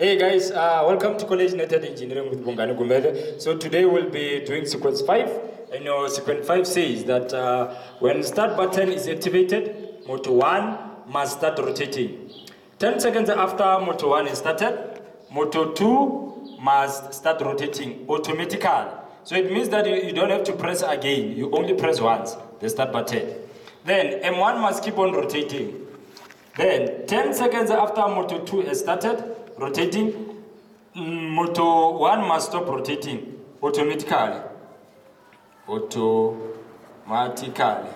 Hey guys, uh, welcome to College Nated Engineering with Bongani Gumede. So today we'll be doing sequence 5. And your sequence 5 says that uh, when start button is activated, motor 1 must start rotating. 10 seconds after motor 1 is started, motor 2 must start rotating automatically. So it means that you, you don't have to press again, you only press once, the start button. Then M1 must keep on rotating. Then 10 seconds after motor 2 has started rotating, mm, motor 1 must stop rotating automatically. Automatically.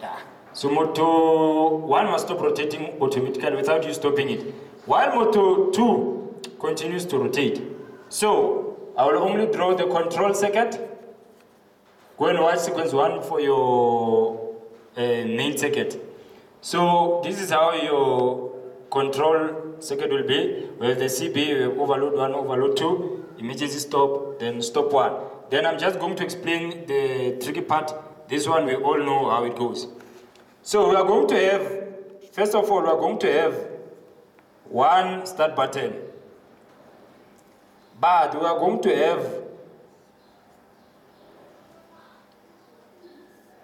Yeah. So motor 1 must stop rotating automatically without you stopping it. While motor 2 continues to rotate. So I will only draw the control circuit. Go and watch sequence 1 for your uh, main circuit. So this is how your control circuit will be. We have the CB, we have overload 1, overload 2, emergency stop, then stop 1. Then I'm just going to explain the tricky part. This one we all know how it goes. So we are going to have, first of all, we are going to have one start button. But we are going to have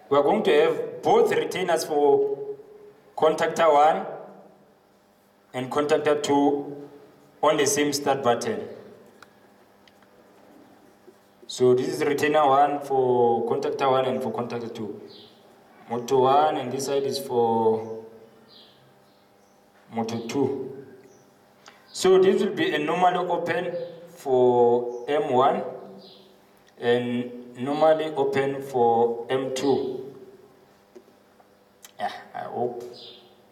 we are going to have both retainers for contactor 1 and contactor 2 on the same start button. So this is retainer 1 for contactor 1 and for contactor 2. Motor 1 and this side is for motor 2. So this will be a normally open for M1 and normally open for M2. Hope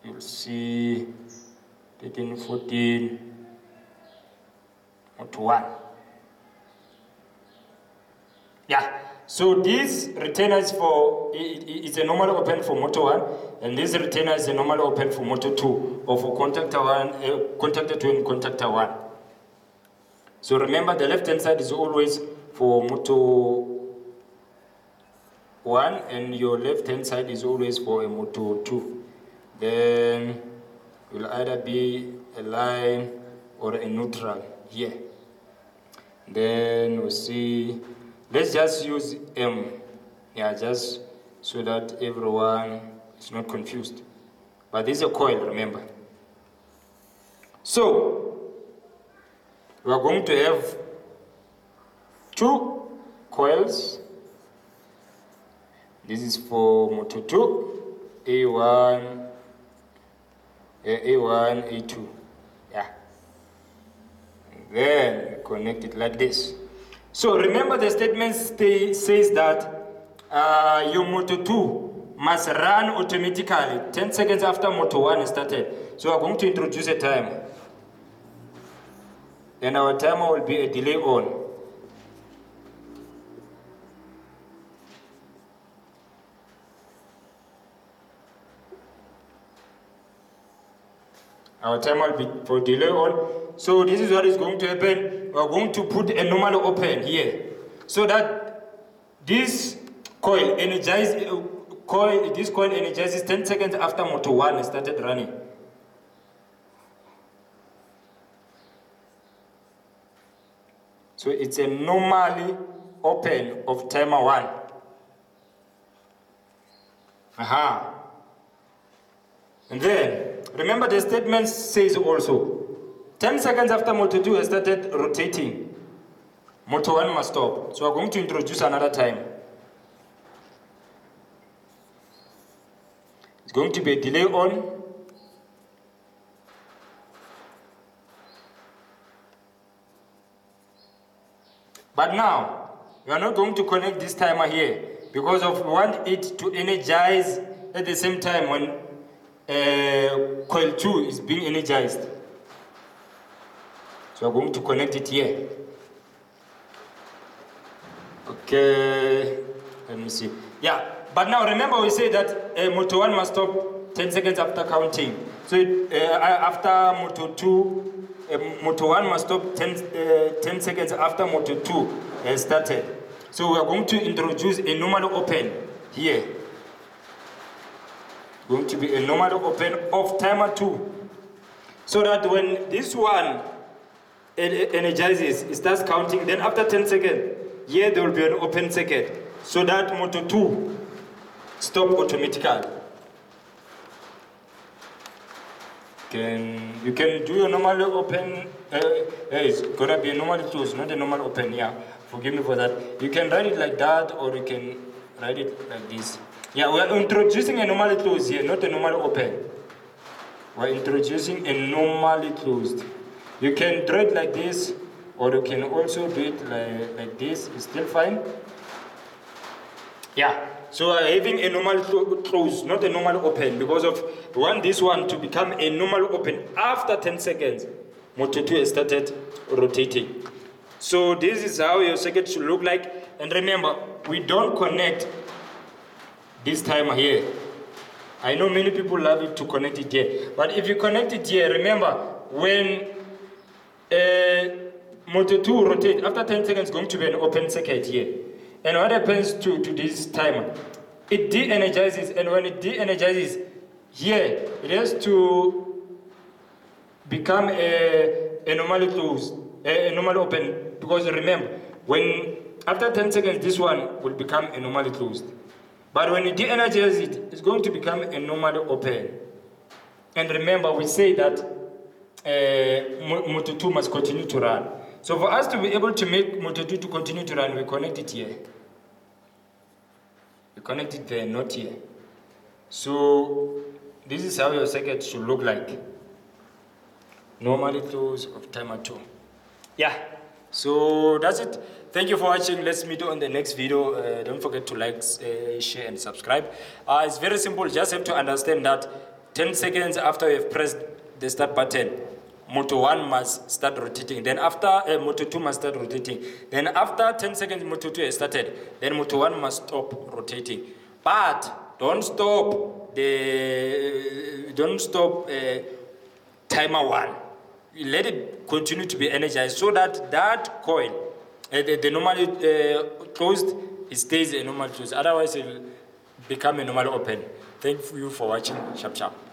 you'll see 13, 14, motor 1. Yeah, so this retainer is for, it's a normal open for motor 1, and this retainer is a normal open for motor 2, or for contactor 1, uh, contactor 2 and contactor 1. So remember the left hand side is always for motor 1 and your left hand side is always for a motor 2. Then will either be a line or a neutral here. Then we'll see, let's just use M, yeah, just so that everyone is not confused. But this is a coil, remember. So, we are going to have two coils. This is for motor 2, A1, uh, A1, A2. Yeah. Then connect it like this. So remember the statement stay, says that uh, your motor 2 must run automatically 10 seconds after motor 1 is started. So we're going to introduce a timer. And our timer will be a delay on. Our for delay on. So this is what is going to happen. We are going to put a normal open here, so that this coil energizes. uh, Coil, this coil energizes 10 seconds after motor 1 started running. So it's a normally open of timer 1. Aha. And then, remember the statement says also, 10 seconds after motor 2 has started rotating, motor 1 must stop. So we're going to introduce another time. It's going to be a delay on. But now, we are not going to connect this timer here because of we want it to energize at the same time when uh, coil 2 is being energized. So we're going to connect it here. Okay, let me see. Yeah, but now remember we said that uh, motor 1 must stop 10 seconds after counting. So it, uh, after motor 2, uh, motor 1 must stop 10, uh, 10 seconds after motor 2 has started. So we are going to introduce a normal open here. Going to be a normal open of timer 2. So that when this one energizes, it starts counting. Then after 10 seconds, here there will be an open circuit. So that motor 2 stop automatically. Can, you can do your normal open, uh, it's gonna be a normal close, not a normal open, yeah. Forgive me for that. You can write it like that or you can write it like this. Yeah, we're introducing a normal close here, not a normal open. We're introducing a normally closed. You can draw it like this, or you can also do it like, like this, it's still fine. Yeah, so uh, having a normal close, not a normal open, because of want this one to become a normal open after 10 seconds, motor 2 has started rotating. So this is how your circuit should look like. And remember, we don't connect this timer here. I know many people love it to connect it here. But if you connect it here, remember, when uh, motor 2 rotates, after 10 seconds, going to be an open circuit here. And what happens to, to this timer? It de-energizes, and when it de-energizes here, it has to become a, a normally closed, a, a normal open, because remember, when after 10 seconds, this one will become a normally closed. But when you de-energize it, it's going to become a normally open. And remember, we say that uh, 2 must continue to run. So for us to be able to make 2 to continue to run, we connect it here. We connect it there, not here. So this is how your circuit should look like. Normally close of timer 2. Yeah, so that's it. Thank you for watching. Let's meet on the next video. Uh, don't forget to like, uh, share, and subscribe. Uh, it's very simple. Just have to understand that 10 seconds after you have pressed the start button, motor 1 must start rotating. Then after, uh, motor 2 must start rotating. Then after 10 seconds, motor 2 has started. Then motor 1 must stop rotating. But don't stop the, don't stop uh, timer 1. Let it continue to be energized so that that coil, the, the normally uh, closed, it stays a normal closed. Otherwise, it will become a normal open. Thank you for watching. Sharp, sharp.